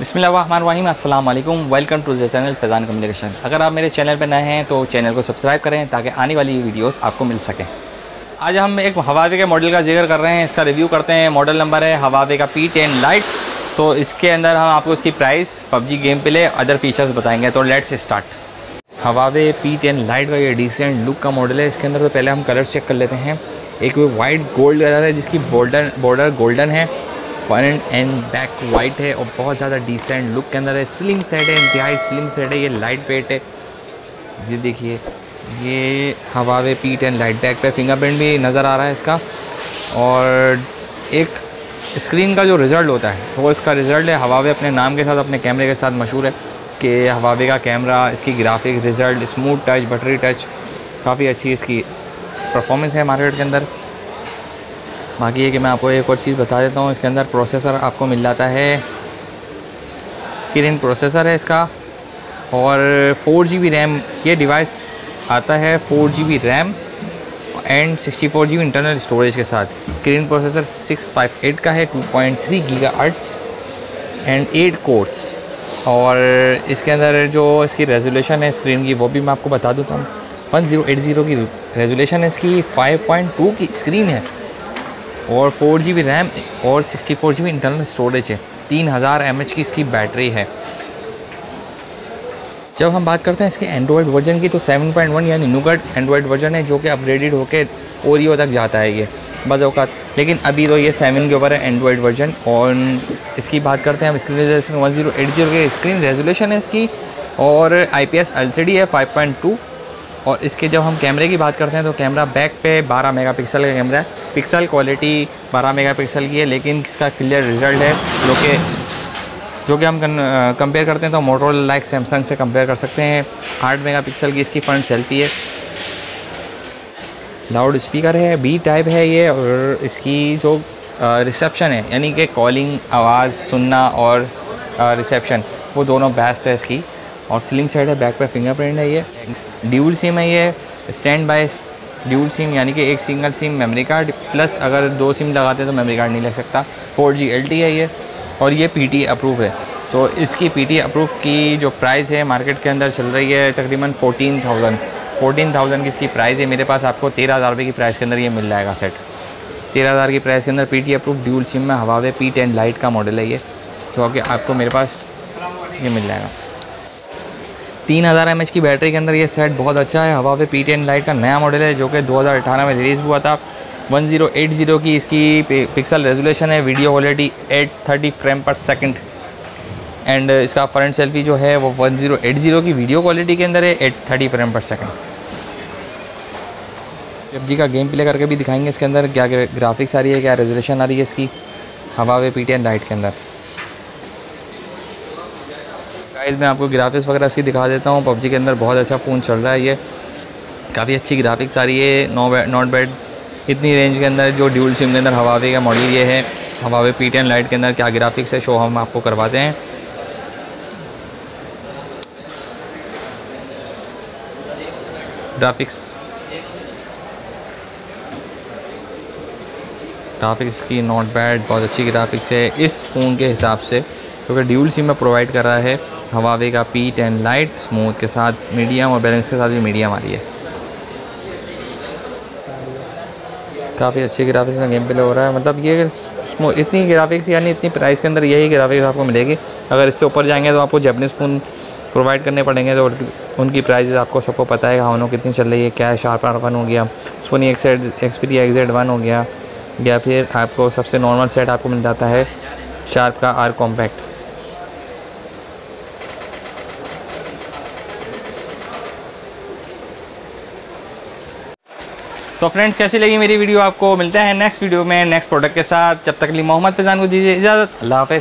अस्सलाम वालेकुम welcome to the channel Faizan communication. अगर आप मेरे चैनल पर नए हैं तो चैनल को सब्सक्राइब करें ताकि आने वाली वीडियोस आपको मिल सकें। आज हम एक हवावे के मॉडल का ज़िक्र कर रहे हैं, इसका रिव्यू करते हैं। मॉडल नंबर है हवावे का पी टेन लाइट तो इसके अंदर हम आपको इसकी price, PUBG game play other features बताएँगे। तो let's start Huawei P ten lite का ये डिसेंट लुक का मॉडल है। इसके अंदर तो पहले हम कलर चेक कर लेते हैं। एक वाइट गोल्ड कलर है जिसकी बॉर्डर बॉर्डर गोल्डन है। फ्रंट एंड बैक वाइट है और बहुत ज़्यादा डिसेंट लुक के अंदर है। स्लिम सेट है, इंतहाई स्लिम सेट है, ये लाइट वेट है। ये देखिए, ये हवावे पीट एंड लाइट बैक पे फिंगरप्रिंट भी नज़र आ रहा है इसका। और एक स्क्रीन का जो रिज़ल्ट होता है, वो इसका रिज़ल्ट है हवावे अपने नाम के साथ, अपने कैमरे के साथ मशहूर है कि हवावे का कैमरा इसकी graphic result smooth touch buttery touch काफ़ी अच्छी इसकी परफॉर्मेंस है मार्केट के अंदर। बाकी ये कि मैं आपको एक और चीज़ बता देता हूँ, इसके अंदर प्रोसेसर आपको मिल जाता है। किरिन प्रोसेसर है इसका, और फोर जी बी रैम, ये डिवाइस आता है four G B RAM and sixty four G B internal storage के साथ। Kirin processor six five eight का है two point three giga hertz and eight cores और इसके अंदर जो इसकी रेजोल्यूशन है स्क्रीन की, वो भी मैं आपको बता देता हूँ। वन ज़ीरो एट ज़ीरो की रेजोल्यूशन है इसकी फाइव पॉइंट टू की स्क्रीन है। और फोर जी बी रैम और sixty four G B internal storage है। तीन हज़ार एम एच की इसकी बैटरी है। जब हम बात करते हैं इसके एंड्रॉयड वर्जन की तो 7.1 यानी नुगट एंड्रॉयड वर्जन है, जो कि अपग्रेडेड होकर ओरियो तक जाता है ये बज़ात लेकिन अभी तो ये सेवन के ऊपर है एंड्रॉयड वर्जन और इसकी बात करते हैं हम screen resolution one zero eight zero के स्क्रीन रेजोलेशन है इसकी, और I P S L C D है फाइव पॉइंट टू और इसके जब हम कैमरे की बात करते हैं तो कैमरा बैक पे 12 मेगापिक्सल का कैमरा है। पिक्सल क्वालिटी 12 मेगापिक्सल की है, लेकिन इसका क्लियर रिज़ल्ट है, जो कि जो कि हम कंपेयर करते हैं तो मोटरोला लाइक सैमसंग से कंपेयर कर सकते हैं। आठ मेगापिक्सल की इसकी फ्रंट सेल्फी है। लाउड स्पीकर है बी टाइप है ये, और इसकी जो रिसेप्शन है, यानी कि कॉलिंग आवाज़, सुनना और रिसेप्शन वो दोनों बेस्ट है इसकी। और स्लिम साइड है बैक पे फिंगरप्रिंट है ये। ड्यूल सिम है ये स्टैंड बाय ड्यूल सिम यानी कि एक single sim memory card plus अगर दो सिम लगाते हैं तो मेमोरी कार्ड नहीं लग सकता। फोर जी एल टी है ये, और ये पी टी अप्रूव है। तो इसकी पी टी अप्रूव की जो प्राइस है मार्केट के अंदर चल रही है तकरीबन फोर्टीन थाउज़ेंड फोर्टीन थाउज़ेंड की इसकी प्राइस है, मेरे पास आपको तेरह हज़ार रुपये की प्राइस के अंदर ये मिल जाएगा सेट तेरह हज़ार की प्राइस के अंदर P T approve dual sim में हवावे पी टेन लाइट का मॉडल है ये, जो कि आपको मेरे पास ये मिल जाएगा। तीन हज़ार एम की बैटरी के अंदर ये सेट बहुत अच्छा है। हवा पे पी टेन लाइट का नया मॉडल है, जो कि 2018 में रिलीज़ हुआ था। 1080 की इसकी पिक्सल रेजोल्यूशन है video quality 830 frame per second and इसका फ्रंट सेल्फी जो है, वो 1080 की वीडियो क्वालिटी के अंदर है 830 फ्रेम पर सेकंड पबजी का गेम प्ले करके भी दिखाएँगे इसके अंदर, क्या ग्राफिक्स आ रही है, क्या रेजोल्यूशन आ रही है इसकी। हवा पी टेन लाइट के अंदर। गाइस मैं आपको ग्राफिक्स वगैरह इसकी दिखा देता हूँ। पबजी के अंदर बहुत अच्छा फ़ोन चल रहा है ये। काफ़ी अच्छी ग्राफिक्स आ रही है। नो नॉट बैड इतनी रेंज के अंदर जो ड्यूल सिम के अंदर हवावे का मॉडल ये है हवावे पी टेन लाइट के अंदर क्या ग्राफिक्स है शो हम आपको करवाते हैं। ग्राफिक्स ग्राफिक्स की नॉट बैड बहुत अच्छी ग्राफिक्स है। इस फ़ोन के हिसाब से क्योंकि ड्यूल सिम में प्रोवाइड कर रहा है हवावे का पीट एंड लाइट स्मूथ के साथ मीडियम और बैलेंस के साथ भी मीडियम आ रही है। काफ़ी अच्छी ग्राफिक्स में गेम प्ले हो रहा है। मतलब ये इतनी ग्राफिक्स यानी इतनी प्राइस के अंदर यही ग्राफिक्स आपको मिलेगी। अगर इससे ऊपर जाएँगे तो आपको जैपनीज़ फ़ोन प्रोवाइड करने पड़ेंगे तो उनकी प्राइस आपको सबको पता है हाँ कितनी चल रही है, क्या है शार्प आर वन हो गया सोनी एक्सेड एक्सपीडी एक्जेड वन हो गया, या फिर आपको सबसे नॉर्मल सेट आपको मिल जाता है शार्प का आर कॉम्पैक्ट तो फ्रेंड्स कैसी लगी मेरी वीडियो आपको मिलता है नेक्स्ट वीडियो में नेक्स्ट प्रोडक्ट के साथ। जब तक मोहम्मद फैजान को दीजिए इजाज़त। अल्लाह हाफ़